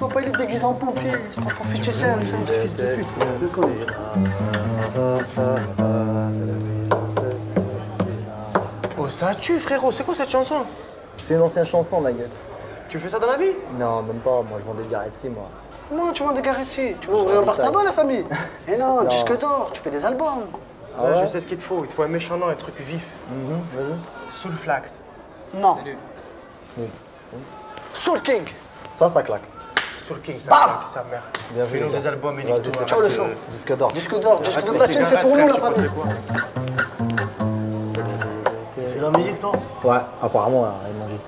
Tu vois pas, il est déguisé en pompier. Se prend pour Fitch c'est un petit fils de pute. Je le connais. Oh, ça tue, frérot. C'est quoi cette chanson? C'est une ancienne chanson, ma gueule. Tu fais ça dans la vie? Non, même pas. Moi, je vends des garettes moi. Comment tu vends des garetti Tu veux ouvrir un bar tabac, la famille? Eh non, disque d'or, tu fais des albums. Ah Ouais, je sais ce qu'il te faut. Il te faut un méchant nom, un truc vif. Mhm, Vas-y. Soulflax. Non. Soul King. Ça, ça claque. Soul King, ça Bam claque, sa mère. Bien vu. Des albums et tout, hein. Ciao, le son. Disque d'or. Disque d'or, disque Arrête d'or. La chaîne, c'est pour nous, la famille. Tu fais la musique, toi Ouais, apparemment, là, ils m'ont dit.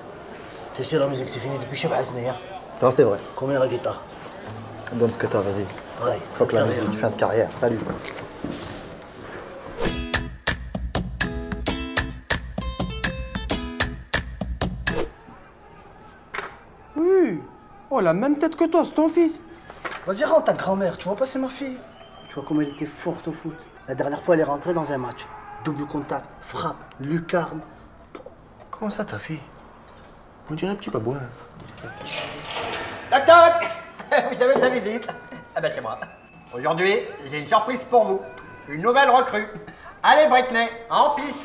Tu sais, la musique, c'est fini depuis chez Basner. Ça, c'est vrai. Combien la guitare Donne ce que t'as, vas-y. Allez, Faut que la carrière. musique, fin de carrière. Salut. Oui. Oh, la même tête que toi, c'est ton fils. Vas-y, rentre ta grand-mère. Tu vois pas, c'est ma fille. Tu vois comment elle était forte au foot. La dernière fois, elle est rentrée dans un match. Double contact, frappe, lucarne. Comment ça, ta fille? On dirait un petit babouin. Toc toc Vous savez de la visite Ah ben c'est moi. Aujourd'hui, j'ai une surprise pour vous. Une nouvelle recrue. Allez Britney, en piste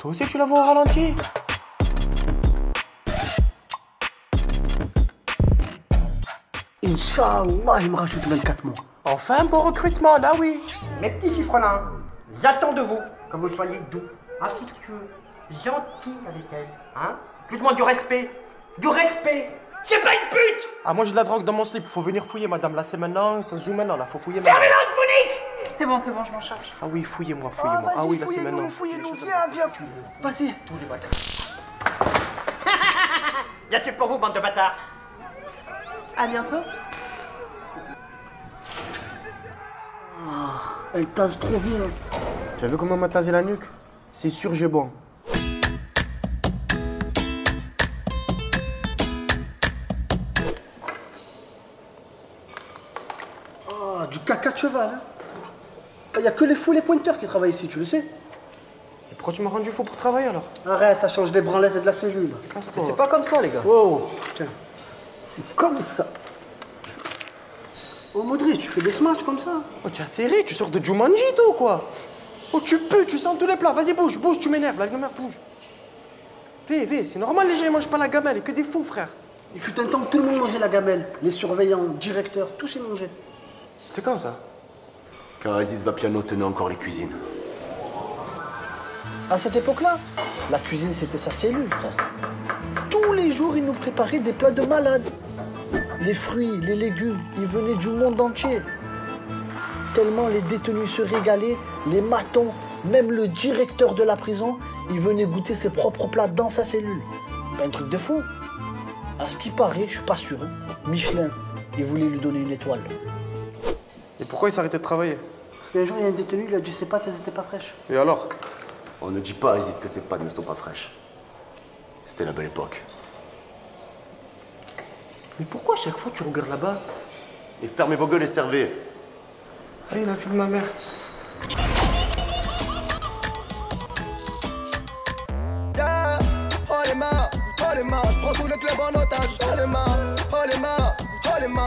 Toi aussi, tu la vois au ralenti Inch'Allah, il me rajoute 24 mois. Enfin, bon recrutement, là oui. Mes petits fifrelins, j'attends de vous que vous soyez doux, affectueux, gentils avec elle. Hein Je vous demande du respect. Du respect C'est pas une pute Ah, moi j'ai de la drogue dans mon slip. Faut venir fouiller, madame. Là, c'est maintenant. Ça se joue maintenant, là. Faut fouiller maintenant. Fermez la phonique C'est bon, c'est bon, je m'en charge. Ah oui, fouillez-moi, fouillez-moi. Ah, oui, là, c'est maintenant. fouillez-nous, viens, viens. Vas-y. Bien fait pour vous, bande de bâtards À bientôt. Elle tasse trop bien. Tu as vu comment m'a tasé la nuque? C'est sûr, j'ai bon. Ah, du caca de cheval, hein. Il y a que les fous et les pointeurs qui travaillent ici, tu le sais. Et pourquoi tu m'as rendu faux pour travailler alors Arrête, ça change des branlettes et de la cellule. Mais c'est pas comme ça, les gars. Wow, tiens. C'est comme ça. Oh, Modric, tu fais des smash comme ça Oh, tu as serré, tu sors de Jumanji, toi ou quoi Oh, tu peux, tu sens tous les plats. Vas-y, bouge, bouge, tu m'énerves. La gamelle, bouge. Fais, fais, c'est normal, les gens, ils mangent pas la gamelle. Et que des fous, frère. Il fut un temps que tout le monde mangeait la gamelle. Les surveillants, directeurs, tous y mangeaient. C'était quand ça? Quand Aziz Vapiano tenait encore les cuisines. À cette époque-là, la cuisine, c'était sa cellule, frère. Tous les jours, il nous préparait des plats de malades. Les fruits, les légumes, ils venaient du monde entier. Tellement les détenus se régalaient, les matons, même le directeur de la prison, il venait goûter ses propres plats dans sa cellule. Un truc de fou. À ce qui paraît, je suis pas sûr, hein, Michelin, il voulait lui donner une étoile. Et pourquoi il s'arrêtait de travailler Parce qu'un jour, il y a un détenu, il a dit ses pâtes, elles étaient pas fraîches. Et alors? On ne dit pas à Aziz que ses pâtes ne sont pas fraîches. C'était la belle époque. Mais pourquoi à chaque fois tu regardes là-bas? Et fermez vos gueules et servez. Ah, il a fille de ma mère. Yeah, oh les mains, oh les mains, je prends tout le club en otage, oh les mains, oh les mains, oh les mains.